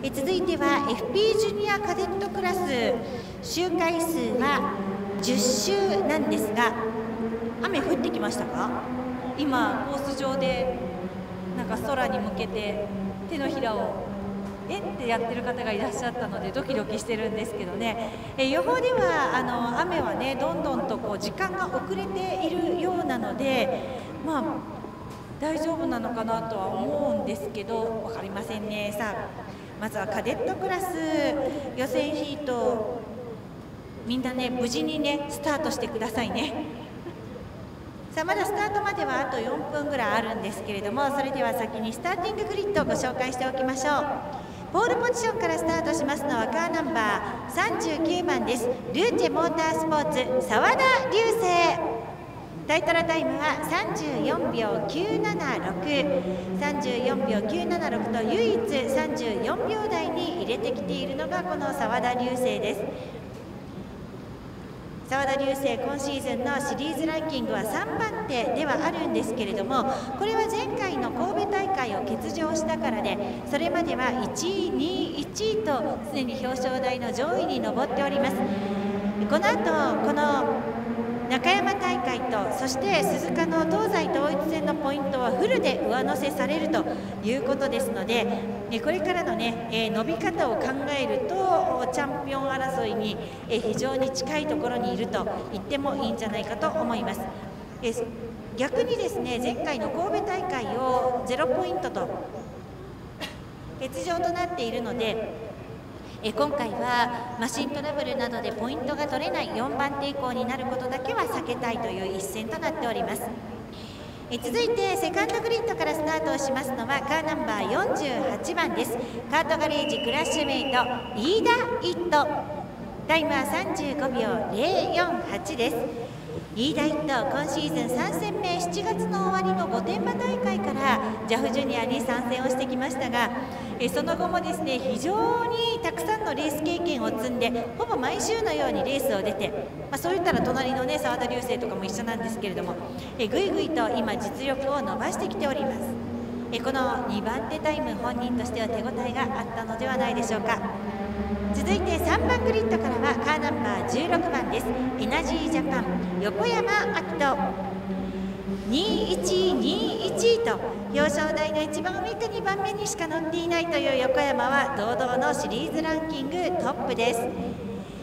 え続いては FP ジュニアカデットクラス。周回数は10周なんですが雨降ってきましたか？今コース上でなんか空に向けて手のひらをえ？ってやってる方がいらっしゃったのでドキドキしてるんですけどね、え予報ではあの雨はねどんどんとこう時間が遅れているようなのでまあ大丈夫なのかなとは思うんですけど分かりませんね。さあまずはカデットクラス予選ヒートみんなね無事にねスタートしてくださいね。さあまだスタートまではあと4分ぐらいあるんですけれどもそれでは先にスターティンググリッドをご紹介しておきましょう。ポールポジションからスタートしますのはカーナンバー39番です。ルーチェモータースポーツ澤田流星タイトルタイムは34秒976、34秒976と唯一34秒台に入れてきているのがこの澤田流星です。澤田流星今シーズンのシリーズランキングは3番手ではあるんですけれどもこれは前回の神戸大会を欠場したからでそれまでは1位、2位、1位とすでに表彰台の上位に上っております。この後この中山そして鈴鹿の東西統一戦のポイントはフルで上乗せされるということですのでこれからの、ね、え伸び方を考えるとチャンピオン争いに非常に近いところにいると言ってもいいんじゃないかと思います。逆にですね前回の神戸大会を0ポイントと欠場となっているのでえ今回はマシントラブルなどでポイントが取れない4番手以降になることだけは避けたいという一戦となっております。え続いてセカンドグリッドからスタートをしますのはカーナンバー48番です。カートガレージクラッシュメイト飯田イット。タイムは35秒048です。飯田一等今シーズン3戦目7月の終わりの御殿場大会からジャフジュニアに参戦をしてきましたがえその後もですね非常にたくさんのレース経験を積んでほぼ毎週のようにレースを出て、まあ、そういったら隣のね澤田流星とかも一緒なんですけれどもえぐいぐいと今実力を伸ばしてきております。えこの2番手タイム本人としては手応えがあったのではないでしょうか。続いて3番グリッドからはカーナンバー16番です。エナジージャパン横山明人。2121と表彰台の一番上か2番目にしか乗っていないという横山は堂々のシリーズランキングトップです。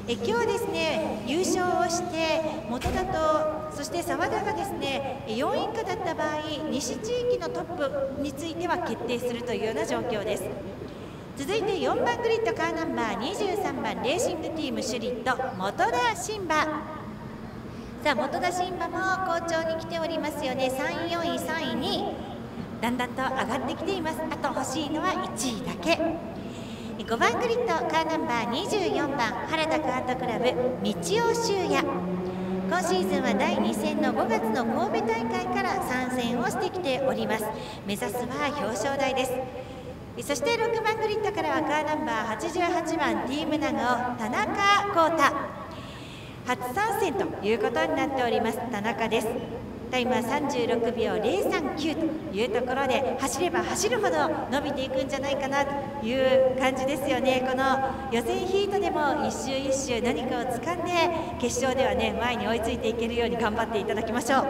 え今日ですね優勝をして元田とそして澤田がですね4位以下だった場合西地域のトップについては決定するというような状況です。続いて4番グリッドカーナンバー23番レーシングティームシュリット元田新さあ本田新馬も好調に来ておりますよね。3位4位3位にだんだんと上がってきています。あと欲しいのは1位だけ。5番グリッドカーナンバー24番原田カートクラブ道尾修也。今シーズンは第2戦の5月の神戸大会から参戦をしてきております。目指すは表彰台です。そして6番グリッドからはカーナンバー88番ティーム長尾田中浩太。初参戦ということになっております田中です。タイムは36秒039というところで走れば走るほど伸びていくんじゃないかなという感じですよね。この予選ヒートでも一周一周何かを掴んで決勝ではね前に追いついていけるように頑張っていただきましょう。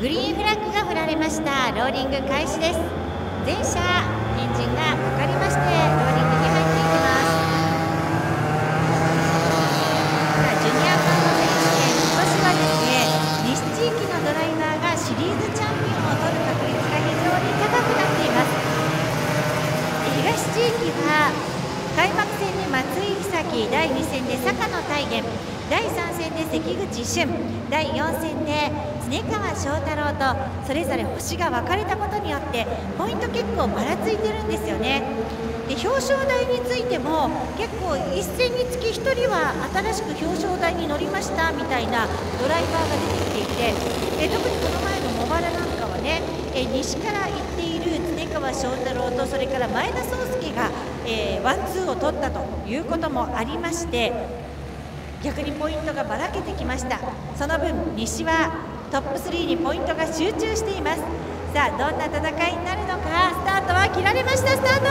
グリーンフラッグが振られました。ローリング開始です。全車エンジンがかかりましてローリング開幕戦で松井久第2戦で坂野大元第3戦で関口俊第4戦で常川翔太郎とそれぞれ星が分かれたことによってポイント結構ばらついてるんですよね。で表彰台についても結構一戦につき1人は新しく表彰台に乗りましたみたいなドライバーが出てきていてえ特にこの前の茂原なんかはねえ西から行っている常川翔太郎とそれから前田壮亮が、ワンツーを取ったということもありまして逆にポイントがばらけてきました。その分西はトップ3にポイントが集中しています。さあどんな戦いになるのか。スタートは切られました。スタート。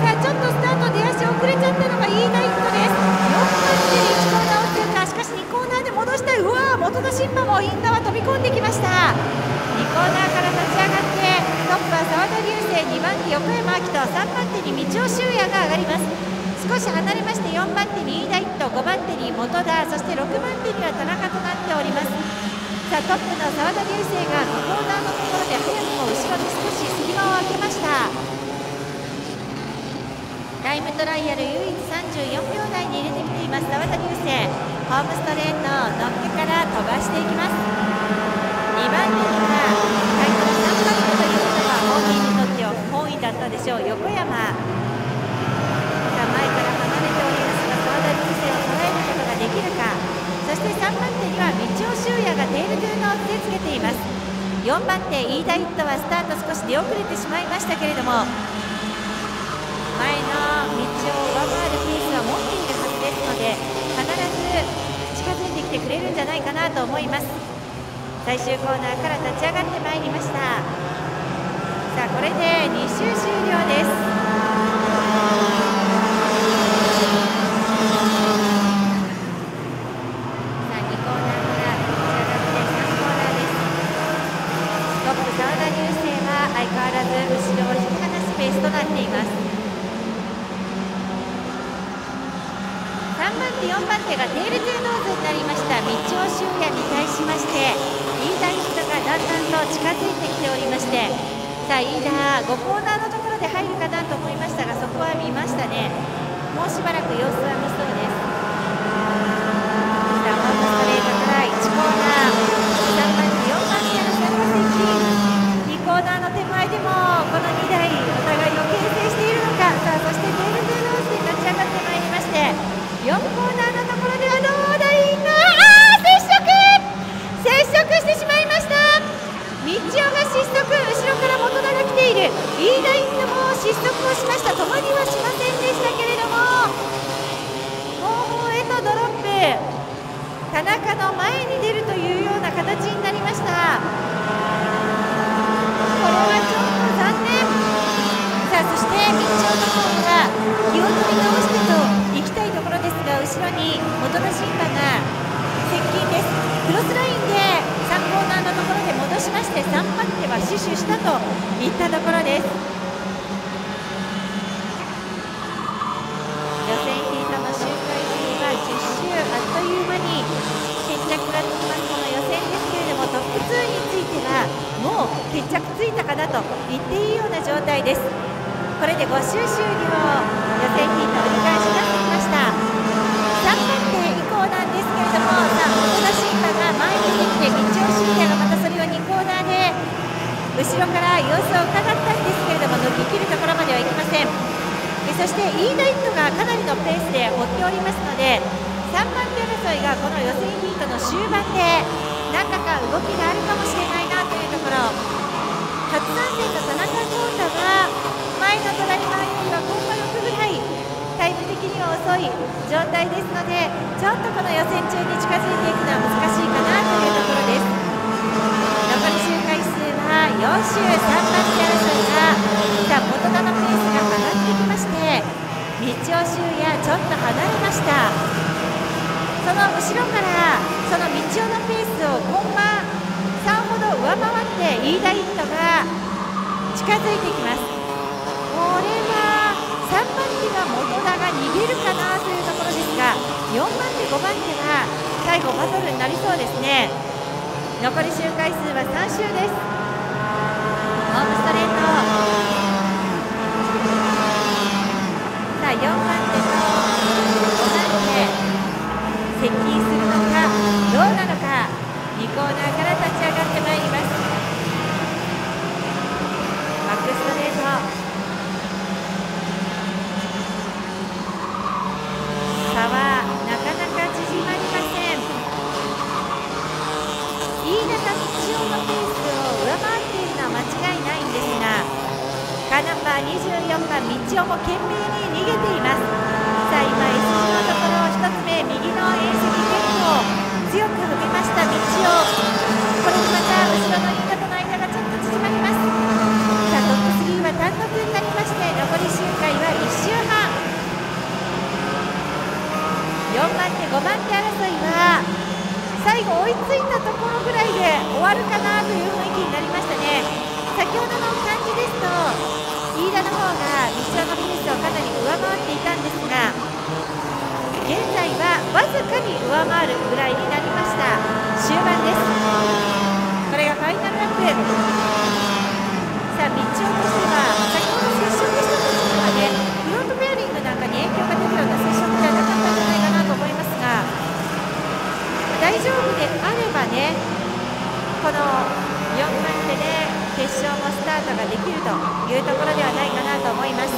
さあちょっとスタート出足遅れちゃったのが飯田一斗です。4番手に1コーナーを通過しかし2コーナーで戻した。うわ元田審判もイン側飛び込んできました。2コーナーから立ち上がってトップは澤田流星2番手横山明人。3番手に道尾修也が上がります。少し離れまして4番手に飯田一斗5番手に本田そして6番手には田中となっております。さあトップの澤田流星がコーナーのところで早くも後ろに少し隙間を空けました。タイムトライアル唯一34秒台に入れてきています澤田流星ホームストレートのっけから飛ばしていきます。2番手にはタイトル3番手ということは本人にとっては本意だったでしょう横山そして3番手には道尾修也がテールドゥーのをつけています。4番手飯田一斗はスタート少し出遅れてしまいましたけれども前の道を上回るペースは持っているはずですので必ず近づいてきてくれるんじゃないかなと思います。最終コーナーから立ち上がってまいりました。さあこれで2周終了です。となっています。3番手4番手がテールトゥーノーズになりました。道尾修也に対しまして飯田一斗がだんだんと近づいてきておりましてさあ飯田5コーナーのところで入るかなと思いましたがそこは見ましたね。もうしばらく様子は見そうです。手したといったところです。予選ヒートの周回数は10周あっという間に決着がつきます。この予選ですけれどもトップ2についてはもう決着ついたかなと言っていいような状態です。これで5周終了予選ヒート折り返しがつきましたどもさあ本田審判が前に出てきて道尾信也がまたそれを2コーナーで後ろから様子を伺ったんですけれども抜き切るところまではいきません。そしてイーダイットがかなりのペースで追っておりますので3番手争いがこの予選ヒートの終盤で何らか動きがあるかもしれないなというところ。初参戦の田中浩太が前の隣前よりはコンマ6ぐらいタイム的には遅い状態ですのでちょっとこの予選中に近づいていくのは難しいかなというところです。4周3番手争いがさあ元田のペースが上がってきまして道尾周也ちょっと離れましたその後ろからその道尾のペースをコンマ3ほど上回って飯田一斗が近づいてきますこれは3番手が元田が逃げるかなというところですが4番手、5番手は最後バトルになりそうですね残り周回数は3周です4番手の5番手接近するのかどうなのか2コーナーから立ち上がってまいります。最後追いついたところぐらいで終わるかなという雰囲気になりましたね。先ほどの感じですと飯田の方が道夫のペースをかなり上回っていたんですが現在はわずかに上回るぐらいになりました。終盤です。これがファイナルラップ。さあ道夫としては先ほど接触した時にはねフロントベアリングなんかに影響が出るような接触じゃなかったんじゃないかなと思いますが大丈夫であればねこの4番手で決勝もスタートができるというところではないかなと思います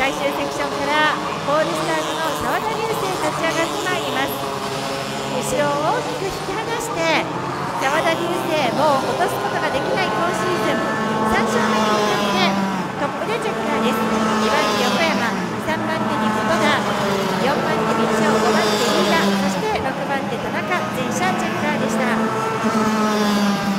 最終セクションからポールスタートの澤田流星立ち上がってまいります後ろを大きく引き離して澤田流星もう落とすことができない今シーズン3勝目に向かってトップでチェッカーです2番手横山3番手に琴田4番手道夫5番手飯田そして6番手田中全社チェッカーでした